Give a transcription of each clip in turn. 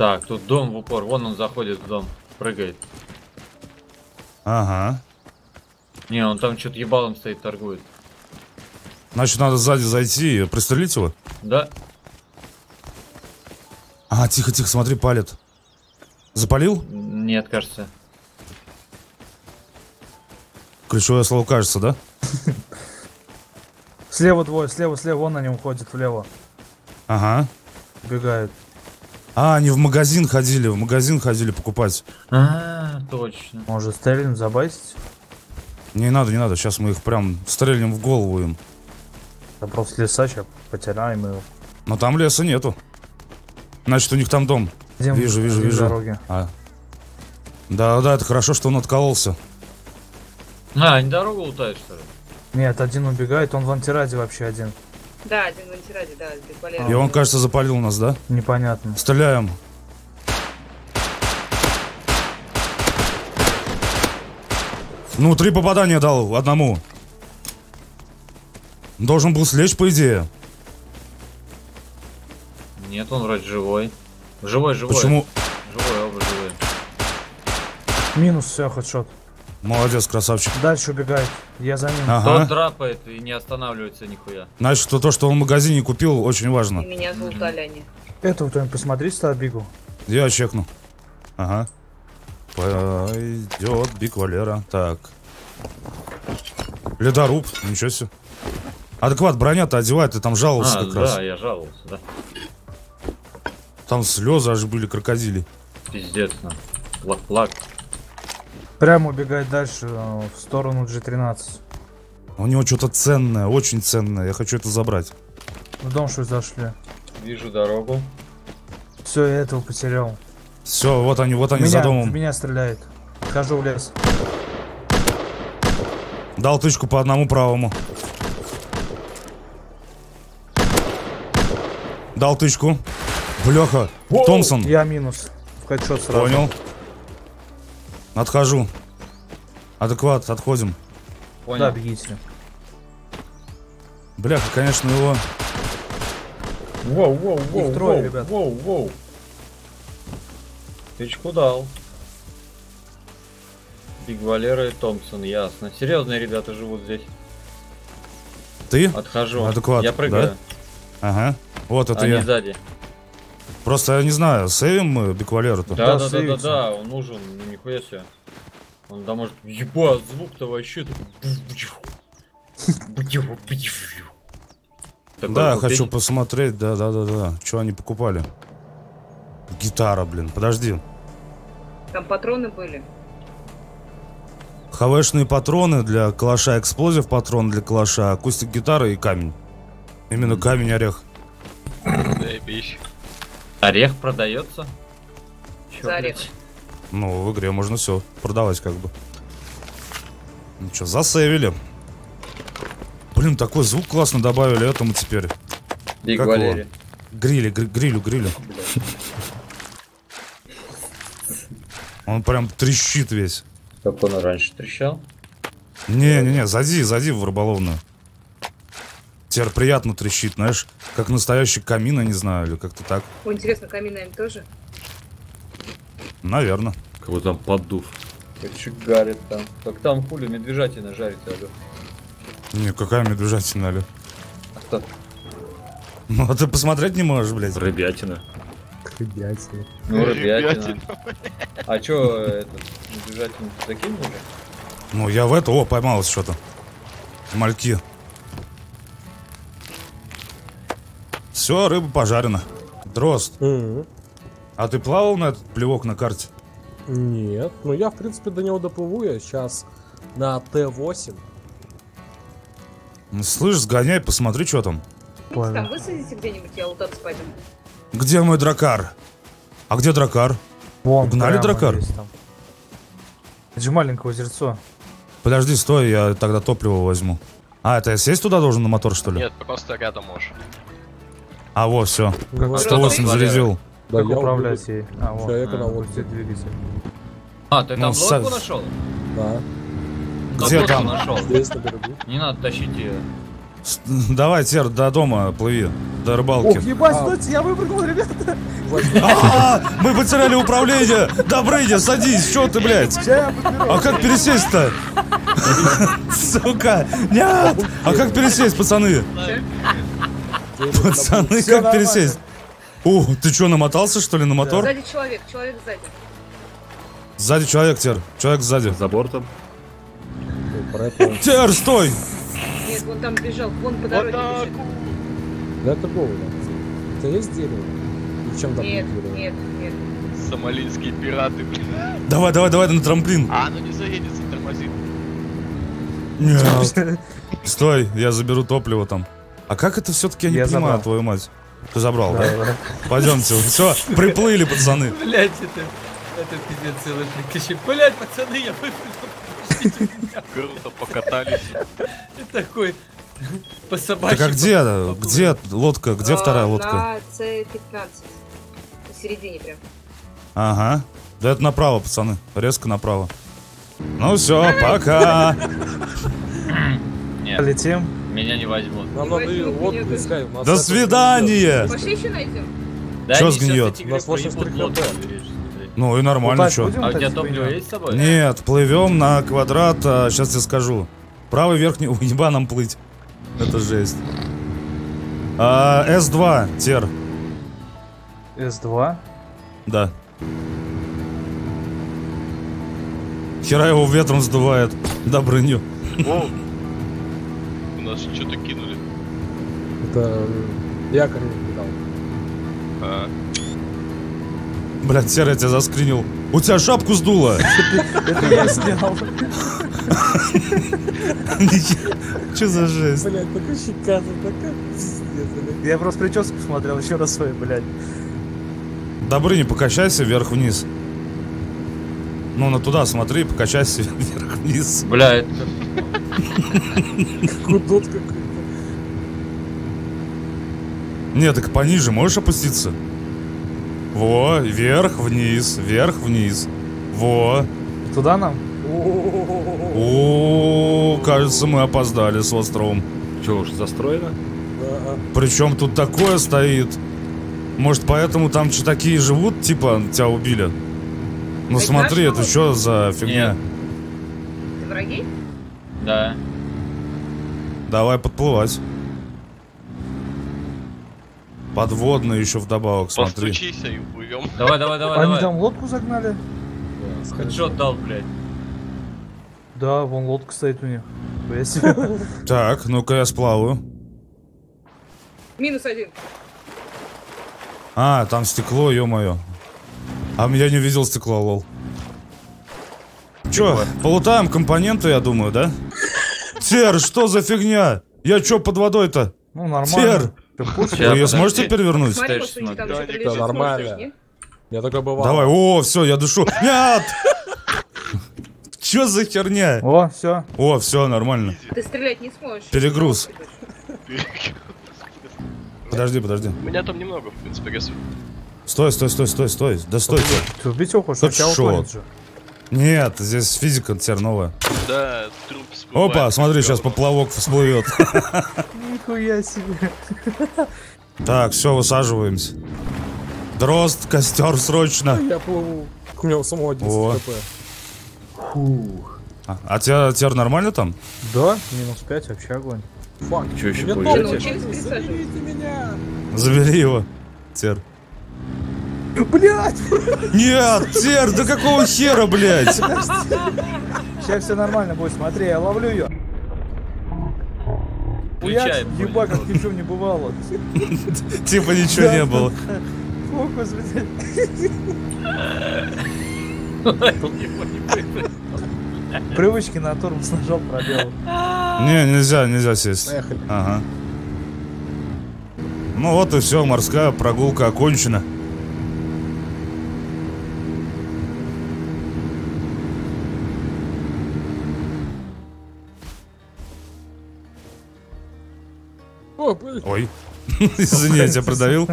Так, тут дом в упор. Вон он заходит в дом. Прыгает. Ага. Не, он там что-то ебалом стоит, торгует. Значит, надо сзади зайти и пристрелить его? Да? А, тихо, тихо, смотри, палит. Запалил? Нет, кажется. Ключевое слово кажется, да? Слева двое, слева, слева, он на нем ходит влево. Ага. Убегает. А, они в магазин ходили, в магазин ходили покупать. А, точно. Может, стрельнем забайтить? Не надо, не надо, сейчас мы их прям стрельнем в голову им. Да просто леса сейчас потеряем его. Но там леса нету. Значит, у них там дом. Идем Вижу, вижу, вижу. дороги. А. Да, да, это хорошо, что он откололся. А, они дорогу лутают, что ли? Нет, один убегает, он в антираде вообще один. Да, один в антираде, да, без И он, кажется, запалил нас, да? Непонятно. Стреляем. Ну, три попадания дал одному. Должен был слечь, по идее. Нет, он вроде живой. Живой, живой. Почему? Живой, оба живые. Минус, все, хедшот. Молодец, красавчик. Дальше убегает. Я за ним. Ага. Тот драпает и не останавливается нихуя. Значит, то, то, что он в магазине купил, очень И важно. меня залутали они. Это кто-нибудь посмотри, бигу. Я чекну. Ага. Пойдет Биг Валера. Так. Ледоруб, ничего себе. Адекват, броня-то одевает, ты там жаловался А, как да, раз. я жаловался, да. Там слезы аж были крокодили. Пиздец, на. Лак-лак. Прямо убегает дальше, э, в сторону G13. У него что-то ценное, очень ценное. Я хочу это забрать. В дом что зашли. Вижу дорогу. Все, я этого потерял. Все, вот они, вот они меня, за домом. меня стреляет. Хожу в лес. Дал тычку по одному правому. Дал тычку. Бляха. Томпсон. Я минус. В хедшот сразу. Понял. Отхожу. Адекват, отходим. Да, Понял. бегите. Бляха, конечно, его... Воу, воу, воу, Их трое, воу, ребят. воу, воу. Тычку дал. Биг Валера и Томпсон, ясно. Серьезные ребята живут здесь. Ты? Отхожу. Адекват, Я прыгаю. Ага. Вот это Они я. сзади. Просто я не знаю, сейвим мы Биквалеру-то? Да, да, Да, да, да, он нужен, ну нихуя себе. Он да может, ебать, звук-то вообще такой. Такой Да, купить. хочу посмотреть, да, да, да, да. Что они покупали? Гитара, блин, подожди. Там патроны были. HV шные патроны для калаша, explosive патрон для калаша, acoustic гитары и камень. Именно камень орех. Заебись. Орех продается? Чё, За орех. Ну, в игре можно все продавать как бы. Ну что, засейвили. Блин, такой звук классно добавили этому теперь. Биг Как Валерий. Грили, гри- грилю, грилю. Он прям трещит весь. Как он раньше трещал? Не-не-не, зади, зади в рыболовную. Теперь приятно трещит, знаешь, как настоящий камин, я не знаю, или как-то так. О, интересно, камин, наверное, тоже? Наверное. Кого там поддув. Как гарит там. Как там хули медвежатина жарится, алё. Не, какая медвежатина, алё. А что? Ну, а ты посмотреть не можешь, блядь. Рыбятина. Ребятки. Ну, рыбятина. А чё, этот, медвежатину закинул уже? Ну, я в это, о, поймалось что-то. Мальки. Все, рыба пожарена. Дрозд, Мгм. а ты плавал на этот плевок на карте? Нет, ну я в принципе до него доплыву, я сейчас на Т8. Ну, Слышь, сгоняй, посмотри, что там. Там высадите где-нибудь, я лутаться пойду. Где мой дракар? А где дракар? Вон, Угнали дракар? Это же маленькое озерцо. Подожди, стой, я тогда топливо возьму. А, это я сесть туда должен на мотор, что ли? Нет, просто рядом можешь. А, вот, все. Ну, 108 Просто зарядил. Да, Как я управлять ей? А, вот. Человека на А. Пустить двигатель. А, ты Ну, там лодку нашел? Да, Где там? нашел? здесь на берегу. Не надо тащить ее. С- Давай, Тер, до дома плыви. До рыбалки. Ох, ебать, А. стойте, я выпрыгнул, ребята. А, Мы потеряли управление! Добрыня, садись, что ты, блядь? А как пересесть-то? Сука, нет! А как пересесть, пацаны? Пацаны, как пересесть? О, ты что, намотался, что ли, на мотор? Сзади человек, человек сзади. Сзади человек, Тер. Человек сзади. За бортом. Тер, стой! Нет, вон там бежал, вон по дороге бежит. для такого, да. У тебя есть дерево? И чем Нет, добыть дерево? нет, нет. Сомалийские пираты, блин. Давай, давай, давай на трамплин. А, ну не заедется, тормози. Нет. Стой, я заберу топливо там. А как это все-таки я не Я понимаю, забрал. твою мать? Ты забрал, да? Да. Пойдемте, все, приплыли, пацаны. Блять, это... Это пиздец целый кричит. Блять, пацаны, я выпрыгнул. Круто покатались. И такой... По Так собачьи. а где, где лодка, где А, вторая лодка? На С-15. Посередине прям. Ага. Да это направо, пацаны. Резко направо. Ну все, пока. Нет, Летим. Меня не возьмут. Нам Не надо и возьмут лодку меня, искать. у нас До свидания. Пошли еще найдем. Да сгниёт? эти У нас говорят, 83 поебут лодку, хп. Ну и нормально, что. А у вот тебя топливо есть с собой? Нет, плывем на квадрат, сейчас тебе скажу. Правый верхний, ой, еба нам плыть. Это жесть. А, С2, Тер, С2. да. Хера его ветром сдувает. Добрыню. Воу. У нас что-то кинули. Это э, якорь кидал. А, Блядь, Тер, я тебя заскринил. У тебя шапку сдуло. Это я снял. Че за жесть? Блять, такая щека, такая пиздец, блядь. Я просто прическу посмотрел еще раз свою, блядь. Добрыня, покачайся вверх-вниз. Ну, на туда смотри, покачайся вверх-вниз. Бля, это... Гудот какой-то. Нет, так пониже можешь опуститься? Во, вверх-вниз, вверх-вниз. Во. Туда нам? О, кажется, мы опоздали с островом. Че уж застроено? Да, Причем тут такое стоит. Может, поэтому там что такие живут, типа, тебя убили? Ну смотри, наш это что за фигня? Враги? Да. Давай подплывать. Подводно еще вдобавок, смотри. постучися и уплывем. Давай, давай, давай, Они давай. там лодку загнали? да, дал, блядь. Да, вон лодка стоит у них. Так, ну-ка я сплаваю. Минус один. А, там стекло, ё-моё. А я не видел стекло, лол. Чё, полутаем компоненты, я думаю, да? Тер, что за фигня? Я чё под водой-то? Ну, нормально. Тер! В Вы ее сможете перевернуть? Да, нормально. Я такое бывало. Давай, о, все, я дышу. Нет! Чё за херня? О, все. О, все, нормально. Ты стрелять не сможешь. Перегруз. Подожди, подожди. У меня там немного, в принципе, ресурсов. Стой, стой, стой, стой, стой. Да стойте. Ты убить его хочешь? Тут Он тебя утонет же. Нет, здесь физика теперь новая. Да, труп всплывает. Опа, смотри, сейчас поплавок всплывет. Нихуя себе. Так, все, высаживаемся. Дрозд, костер, срочно. Я плыву. У меня у самого 10 О. хп. А, а тебя теперь нормально там? Да, минус 5, вообще огонь. Фак. Чё еще меня. Забери его. Тер. Блять! Нет, Тер, да какого хера, блядь? Сейчас все нормально будет, смотри, я ловлю ее. Включай. Ебать, как ни чем не бывало. Типа ничего не было. Фокус, блядь. Привычки на тормоз нажал, пробел. Не, нельзя, нельзя сесть. Поехали. Ага. Ну вот и все, морская прогулка окончена. Ой. Извини, я тебя продавил.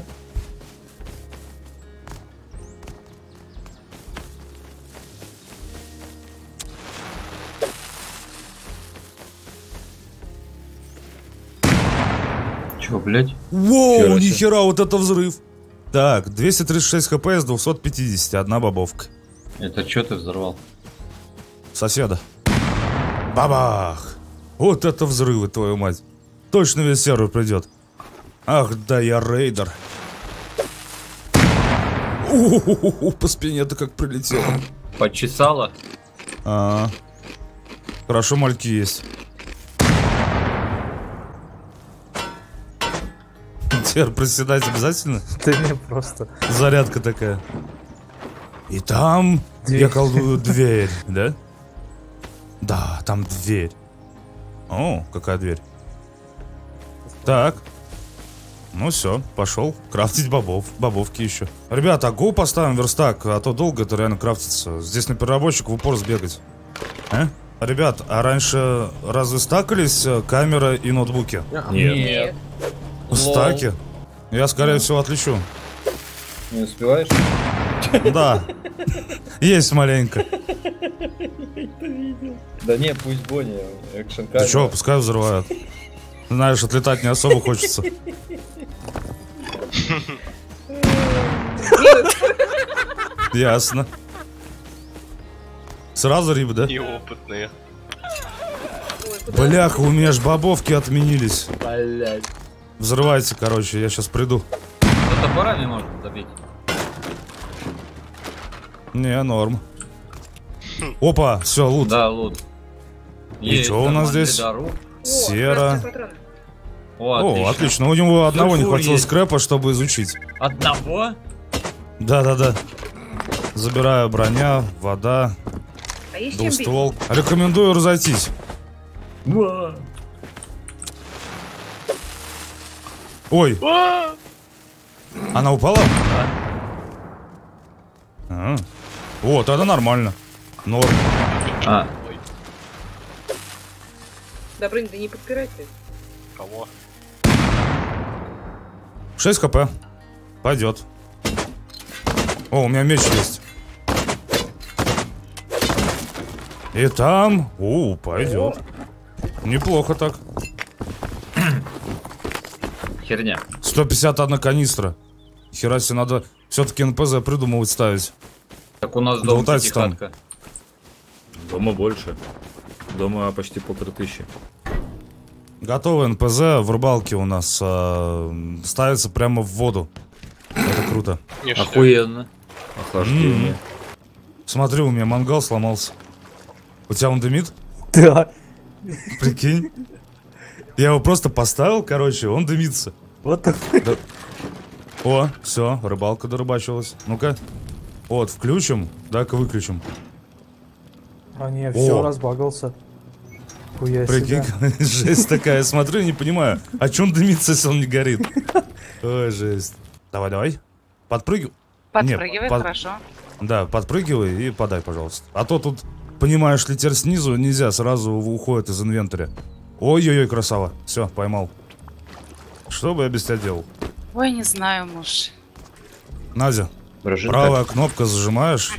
Чё, блядь? Воу, нихера, вот это взрыв. Так, 236 хп с 250, одна бобовка. Это чё ты взорвал? Соседа. Бабах! Вот это взрывы, твою мать. Точно весь сервер придет. Ах, да я рейдер. У-ху-ху-ху, по спине-то как прилетело. Почесала? А, хорошо, мальки есть. Теперь проседать обязательно? Да не просто. Зарядка такая. И там Дверь. я колдую дверь, да? Да, там дверь. О, какая дверь. Так. Ну все, пошел крафтить бобов. Бобовки еще. Ребята, а го поставим верстак, а то долго это реально крафтится. Здесь на переработчик в упор сбегать. А? Ребят, а раньше разве стакались э, камера и ноутбуки? Не-а. Нет. Стаки? Я, скорее всего, отличу. Не успеваешь? Да. Есть маленько. Да не, пусть Бонни, экшен Ты чё, пускай взрывают. Знаешь, отлетать не особо хочется. Ясно. Сразу риба, да? Неопытные. Куда? Бляха, у меня ж бобовки отменились. Блять. Взрывайте, короче, я сейчас приду. Да топорами можно добить. Не, норм. Опа, все, лут. Да, лут. И чё у нас здесь? дару. О, Сера. Красные патроны. О, отлично. У него одного не Сульфур хватило есть. скрэпа, чтобы изучить. Одного? Да-да-да. Забираю броня, вода, А двуствол. Рекомендую разойтись. Ой, она упала? А. О, тогда нормально. Норм. А, Добрынь, да не подпирай ты. кого? 6 хп. Пойдет. О, у меня меч есть. И там... О, пойдет. Неплохо так. херня. 151 канистра. Хера себе надо все-таки НПЗ придумывать ставить. Так у нас дом лутайте там. Дома больше. Дома почти полторы тысячи. Готовый НПЗ в рыбалке у нас э, ставится прямо в воду. Это круто. Ништяк. Охуенно. Охлаждение. Смотри, у меня мангал сломался. У тебя он дымит? Да. Прикинь. Я его просто поставил, короче, он дымится. Вот так. О, все, рыбалка дорыбачилась. Ну-ка. Вот, включим, так выключим. А не, все, О. разбагался. Хуя Прикинь, себе. жесть такая. Смотрю, не понимаю. А че он дымится, если он не горит? Ой, жесть. Давай, давай. Подпрыгивай. Подпрыгивай, под- хорошо. Да, подпрыгивай и подай, пожалуйста. А то тут, понимаешь ли, теперь снизу нельзя, сразу уходит из инвентаря. Ой-ой-ой, красава. Все, поймал. Что бы я без тебя делал? Ой, не знаю, муж. Надя, Брожит правая кнопка зажимаешь,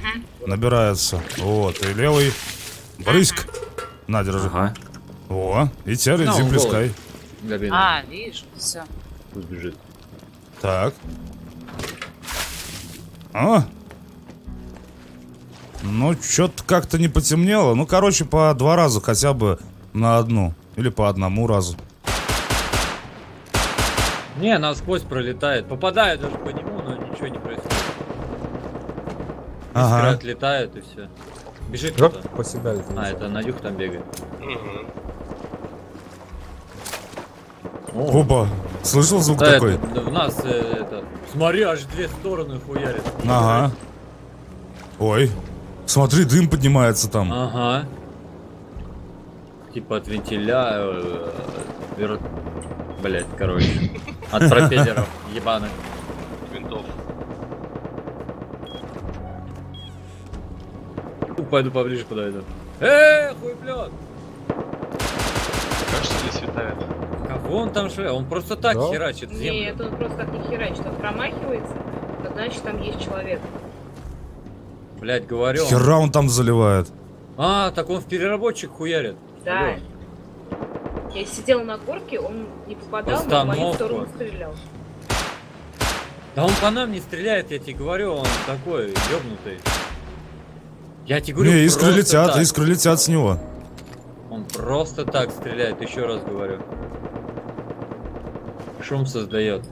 набирается. Вот, и левый. Брыськ. На, держи. Ага, О, и теперь Ну, иди он плескай. А, видишь, все. пусть бежит. Так. А? Ну, что-то как-то не потемнело. Ну, короче, по два раза хотя бы на одну. Или по одному разу. Не, насквозь пролетает. Попадаю даже по нему, но ничего не происходит. Искры Ага. отлетают и все. Бежит кто-то. по себя А, это Надюх там бегает. Мгм. Опа. Слышал звук Да, такой? это, да, в нас э, это... Смотри, аж две стороны хуярит. Ага. Ой. Смотри, дым поднимается там. Ага. Типа от вентиля... э, вер- Блять, короче. От пропеллеров ебаных. Винтов. Пойду поближе подойду. Эй, хуй плет! Кажется, ли светает? Вон там же, он просто так Да? херачит землю. Нет, он просто так не херачит, он промахивается, то значит там есть человек. Блять, говорю. Хера он там заливает. А, так он в переработчик хуярит. Да. Алло. Я сидела на горке, он не попадал, но в мою сторону стрелял. Да он по нам не стреляет, я тебе говорю, он такой ёбнутый. Я тебе говорю, Не, искры летят, так. искры летят с него. Он просто так стреляет, еще раз говорю. Шум создает.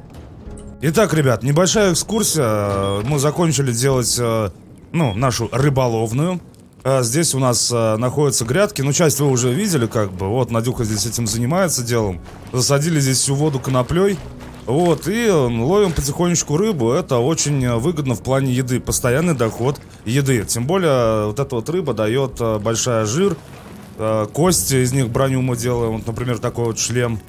Итак, ребят, небольшая экскурсия. Мы закончили делать, э, ну, нашу рыболовную. А Здесь у нас э, находятся грядки. Ну, часть вы уже видели, как бы. Вот, Надюха здесь этим занимается делом. Засадили здесь всю воду коноплей. Вот, и э, ловим потихонечку рыбу. Это очень э, выгодно в плане еды. Постоянный доход еды. Тем более, э, вот эта вот рыба дает э, большая жир. Э, Кости из них броню мы делаем. Вот, например, такой вот шлем.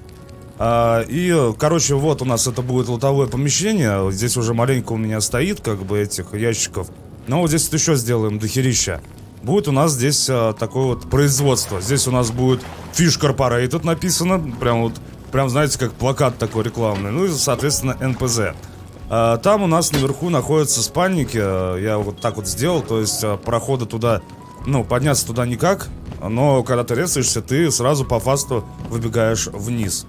А, и, короче, вот у нас это будет лотовое помещение. Здесь уже маленько у меня стоит, как бы, этих ящиков. Но вот здесь вот еще сделаем дохерища. Будет у нас здесь а, такое вот производство. Здесь у нас будет Fish Corporated написано. Прям вот, прям знаете, как плакат такой рекламный. Ну и, соответственно, НПЗ. А, там у нас наверху находятся спальники. А, Я вот так вот сделал. То есть а, прохода туда, ну, подняться туда никак. Но когда ты резаешься, ты сразу по фасту выбегаешь вниз.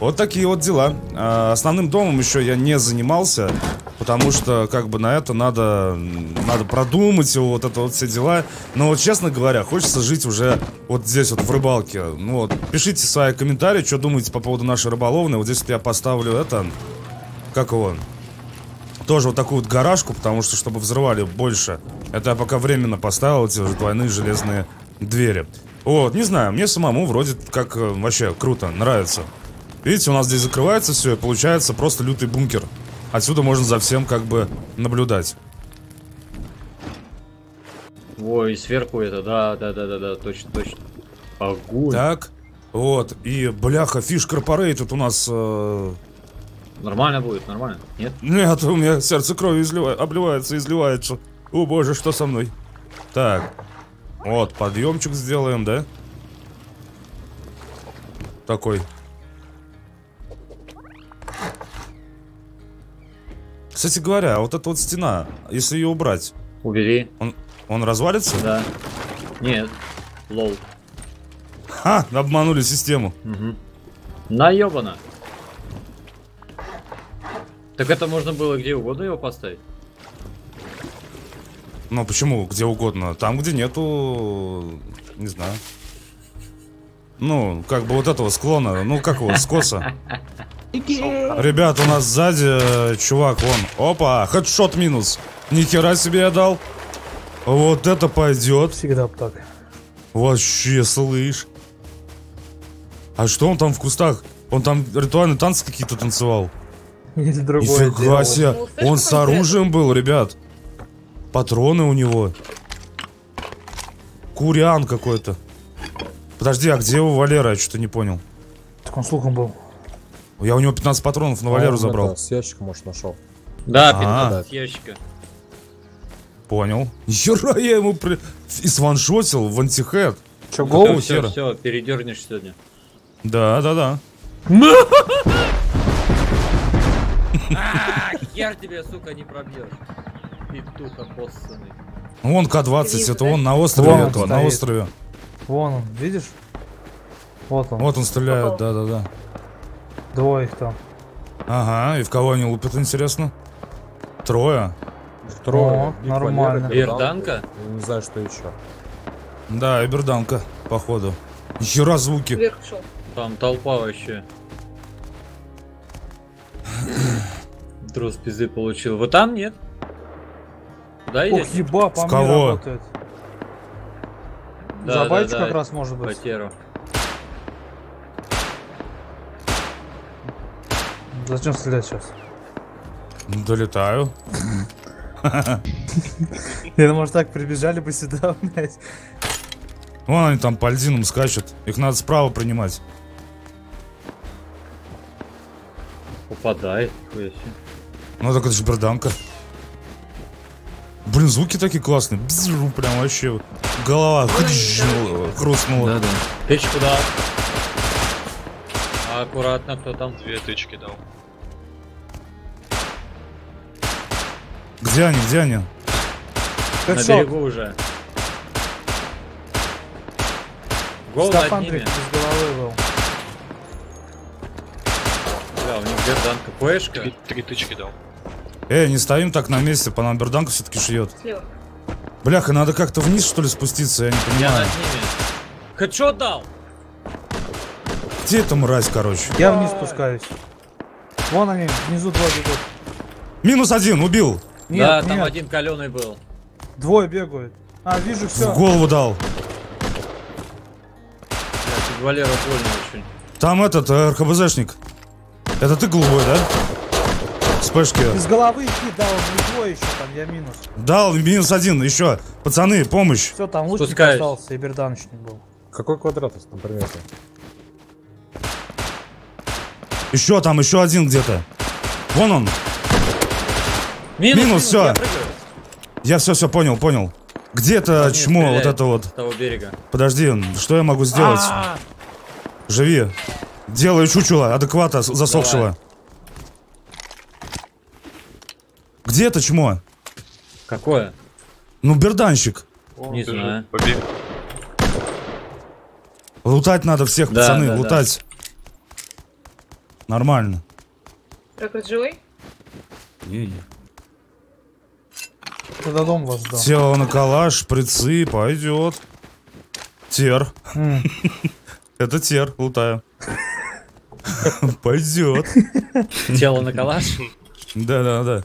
Вот такие вот дела. А, Основным домом еще я не занимался, потому что как бы на это надо, надо продумать его, вот это вот все дела. Но вот честно говоря, хочется жить уже вот здесь вот в рыбалке. Ну вот, пишите свои комментарии, что думаете по поводу нашей рыболовны. Вот здесь вот я поставлю это, как его, тоже вот такую вот гаражку, потому что чтобы взрывали больше. Это я пока временно поставил эти же двойные железные двери. Вот, не знаю, мне самому вроде как э, вообще круто, нравится. Видите, у нас здесь закрывается все, и получается просто лютый бункер. Отсюда можно за всем как бы наблюдать. Ой, сверху это, да, да, да, да, да, точно, точно. Огонь. Так, вот, и бляха, фиш корпорейтед у нас... э, Нормально будет, нормально. Нет? Нет, у меня сердце кровью излива- обливается, изливается. О боже, что со мной? Так, вот, подъемчик сделаем, да? Такой. Кстати говоря, а вот эта вот стена, если ее убрать, Убери. он, он развалится? Да. Нет. Лол. Ха, обманули систему. Угу. Наебано. Так это можно было где угодно его поставить. Ну почему, где угодно. Там, где нету, не знаю. Ну, как бы вот этого склона, ну как его, скоса. Ребят, у нас сзади э, чувак, вон. Опа, хедшот минус. Ни хера себе я дал. Вот это пойдет. Всегда так. Вообще, слышь. А что он там в кустах? Он там ритуальные танцы какие-то танцевал. Или другое Нифига дело. себе. Ну, слышь, Он с оружием был, ребят. Патроны у него. Куриан какой-то. Подожди, а где его Валера? Я что-то не понял. Так он с луком был. Я у него 15 патронов на Валеру Он забрал. это, с ящика, может, нашел. Да, А. 15 ящика. Понял. Хера я ему при... и сваншотил в антихед. Че, Гоу, гоу? все, все, передернешь сегодня. Да, да, да. А, хер тебе, сука, не пробьешь. Петух обоссанный. Вон К-20, Вижу, это да? он на острове Вон он этого, на острове. Вон он, видишь? Вот он. Вот он стреляет, Попал. Двое их там. Ага, и в кого они лупят, интересно? Трое. Трое. О, нормально. Берданка? Не знаю, что еще. Да, и берданка, походу. Хера звуки. Вверх шел. Там толпа вообще. Трус пизды получил. Вы там нет? Да, Ох, еба, по мне кого? работает. Да, За да, да, как раз может быть. Потеру. Зачем стрелять сейчас? Долетаю. Я может так прибежали бы сюда, блядь. Вон они там по льдинам скачут. Их надо справа принимать. Нихуя себе. Ну так это же берданка. Блин, звуки такие классные. Бззу, Прям вообще голова хрустнула. Да, да. Печь куда? Аккуратно, кто там? Две тычки дал. Где они, где они? На Хэдшот. берегу уже. Гол над ними. без головы был. Да, у них берданка. Пэшка. Три, три тычки дал. Эй, не стоим так на месте, по нам берданка все-таки шьет. Слева. Бляха, надо как-то вниз, что ли, спуститься, я не Я понимаю. над ними. Хэдшот дал! Где эта мразь, короче? Я вниз спускаюсь. Вон они, внизу двое бегут. Минус один, убил. Нет, да, там нет, один каленый был. двое бегают. А, вижу все. В голову дал. Я Валера больно очень. Там этот, э, РХБЗшник. Это ты голубой, да? Спешки. Без головы иди, да, он двое еще там, я минус. Дал, минус один, еще. Пацаны, помощь. Все, там лучник Спускаюсь. остался, и берданочник был. Какой квадрат там примерно? Еще там, еще один где-то. Вон он. Минус, всё. я прыгаю. Я все, все понял, понял. Где это чмо, вот это вот? Того берега. Подожди, что я могу сделать? А, Живи. Делаю чучело, адеквата засохшего. Где это чмо? Какое? Ну, берданщик. Не Ты же знаю. побег. Лутать надо всех, Да, пацаны, да, да. Нормально. Рекорд живой? Не-не. Туда дом вас ждал. Тело на калаш, шприцы, пойдет. Тер. Это тер, лутаю. Пойдет. Тело на калаш. Да-да-да.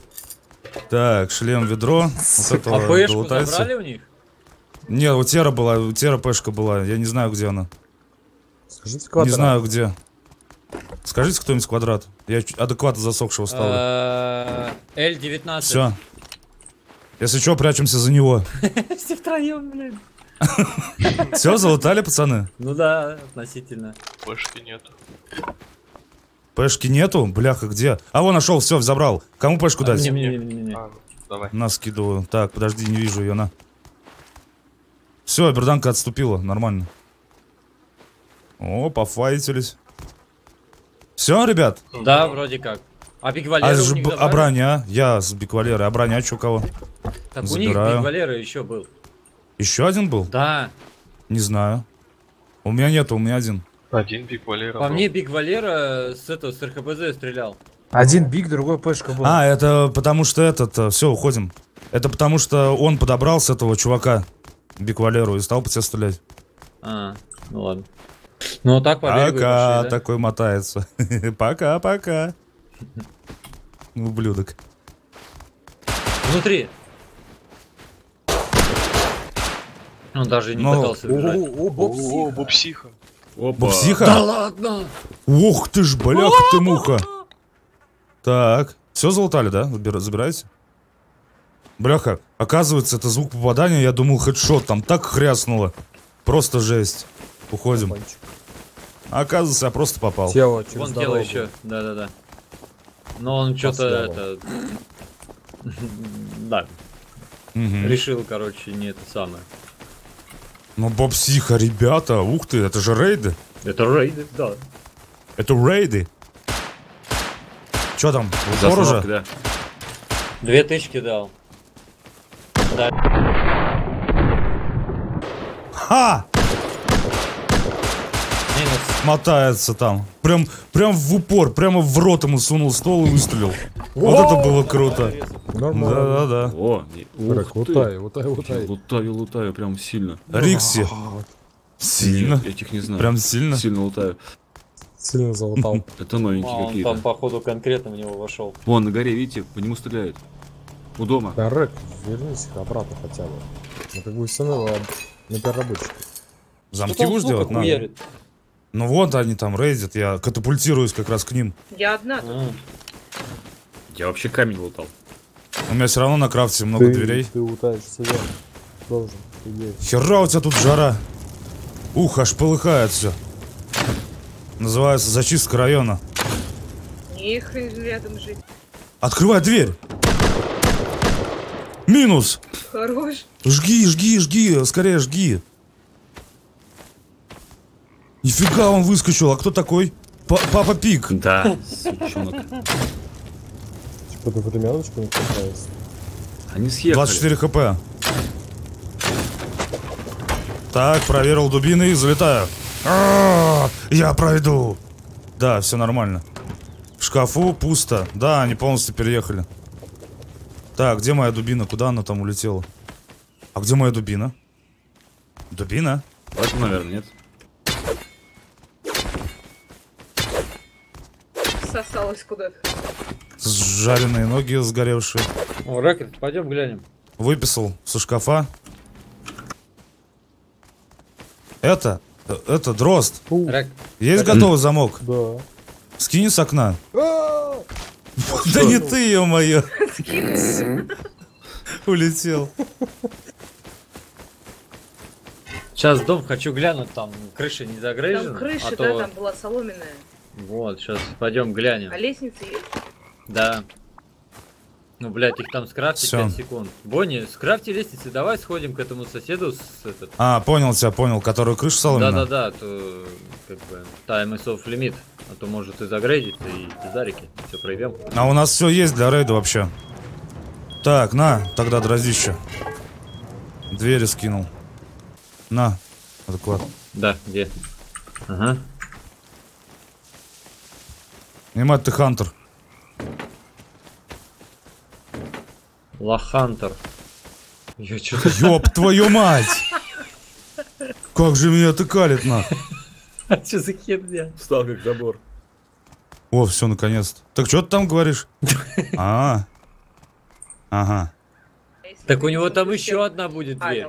Так, шлем, ведро. Вот А этого пэшку долутается. забрали у них? Нет, у Тера была, у Тера пешка была. Я не знаю, где она. Скажите. Не знаю, где. Скажите кто-нибудь квадрат. Я адекватно засохшего ставлю. Э, L19. Все. Если что, прячемся за него. Все втроем, блин. Все, залутали, пацаны? Ну да, относительно. Пышки нету. Пешки нету? Бляха, где? А, вон нашел, все, забрал. Кому пешку дать? Не, не, не, не, не. А, ну, давай. На, скидываю. Так, подожди, не вижу ее, на. Все, берданка отступила, нормально. О, пофайтились. Все, ребят? Да, вроде как. А Биг А, Валера ж- у них б- а броня? Я с Биквалерой. А броня что у кого? Так у них забираю. Биг Валера еще был. Еще один был? Да. Не знаю. У меня нету, у меня один. Один биг Валера. По был. мне Биг Валера с этого, с РХБЗ стрелял. Один биг, другой пешка был. А, это потому что этот... Все, уходим. Это потому что он подобрал с этого чувака Биквалеру и стал по тебе стрелять. А, ну ладно. Ну так по берегу и Пока, пошли, да? такой мотается. Пока, пока. Ублюдок. Внутри. Он даже и не Ну, пытался бежать. О, Психа. бобсиха. Опа. Психа? Да ладно! Ух ты ж, бляха ты муха. Так, все залутали, да? Забира- Забираете? Бляха, оказывается, это звук попадания, я думал, хедшот, там так хряснуло. Просто жесть. Уходим. Оказывается, я просто попал. Тело через Вон дорогу. тело еще. Да-да-да. Но он что-то это... Да, Мгм. решил, короче, не это самое. Ну, бобсиха, ребята, ух ты, это же рейды. Это рейды, да. Это рейды. Че там, упор уже? да. Две тычки дал. Да. Ха! Мотается там. Прям, прям в упор, прямо в рот ему сунул ствол и выстрелил. Вот это было круто. Нормально. Да-да-да. О, и- ух лутай, лутай, лутай. Лутаю, лутаю, прям сильно. Рикси. Сильно. Я этих не знаю. Прям сильно. Сильно лутаю. Сильно залутал. Это новенькие А, какие-то. там, походу, конкретно в него вошел. Вон, на горе, видите, по нему стреляют. У дома. Да, Рек, вернись обратно хотя бы. Ну, как бы все равно на переработчике. Замки будешь делать? Надо. Ну вот они там рейдят, я катапультируюсь как раз к ним. Я одна тут. А, Я вообще камень лутал. У меня все равно на крафте много дверей. Ты лутаешь себя. Должен. Хера у тебя тут жара. Ух, аж полыхает все. Называется зачистка района. Их рядом жить. Открывай дверь. Минус. Хорош. Жги, жги, жги, скорее жги. Нифига он выскочил, а кто такой? Па- Папа Пик. Да, сучонок. Типа до времяночку не хватается. Они съехали. 24 хп. Так, проверил дубины и залетаю. А, Я пройду. Да, все нормально. В шкафу пусто. Да, они полностью переехали. Так, где моя дубина? Куда она там улетела? А где моя дубина? Дубина? Вот, наверное, нет. Сосалась куда-то. Жареные ноги сгоревшие. О, рэкет, пойдем глянем. Выписал со шкафа. Это, это дрозд. Рэк, Есть готовый замок? Да. Скинь с окна. Да не ты, ё-моё. Улетел. сейчас дом хочу глянуть, там крыша не загрызена. Там крыша, а да, там была соломенная. Вот, сейчас пойдем глянем. А лестница есть? Да. Ну, блядь, их там скрафтить Всё. 5 секунд. Бонни, скрафти лестницы, давай сходим к этому соседу с этот. А, понял тебя, понял. Которую крышу соломенную? Да-да-да, то как бы time is off limit, а то может и загрейдиться, и пиздарики. Все проебем. А у нас все есть для рейда вообще. Так, на, тогда дроздище. Двери скинул. На, адекват. Да, где? Ага. Немать ты хантер. Лохантер. Я что-то... Ёб твою мать! Как же меня ты калит, на. А что за херня? Встал как забор. О, все, наконец-то. Так что ты там говоришь? А, ага. А Так у него там еще одна будет А, дверь.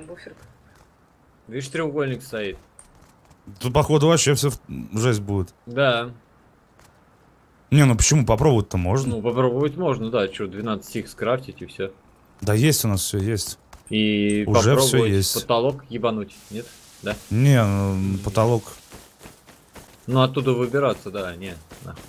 Видишь, треугольник стоит. Тут, походу, вообще все жесть будет. Да. Не, ну почему? Попробовать-то можно. Ну, попробовать можно, да. Что, 12 их скрафтить и все. Да есть у нас все, есть. И Уже попробовать есть. потолок ебануть, нет? Да? Не, ну, потолок. Ну, оттуда выбираться, да, не. нахуй.